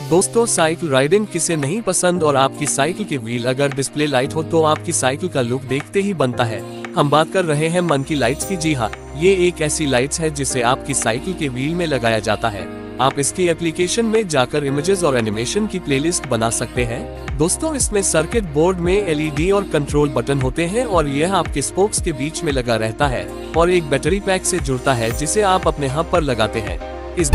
दोस्तों, cycle riding किसे नहीं पसंद और आपकी साइकिल के व्हील अगर डिस्प्ले लाइट हो तो आपकी साइकिल का लुक देखते ही बनता है। हम बात कर रहे हैं मन की लाइट्स की। जी हाँ ये एक ऐसी लाइट्स है जिसे आपकी साइकिल के व्हील में लगाया जाता है। आप इसकी एप्लीकेशन में जाकर इमेजेस और एनिमेशन की प्लेलिस्ट बना सकते हैं। दोस्तों, इसमें सर्किट बोर्ड में एलईडी और कंट्रोल बटन होते हैं और यह आपके स्पोक्स के बीच में लगा रहता है और एक बैटरी पैक से जुड़ता है जिसे आप अपने हब पर लगाते हैं। इस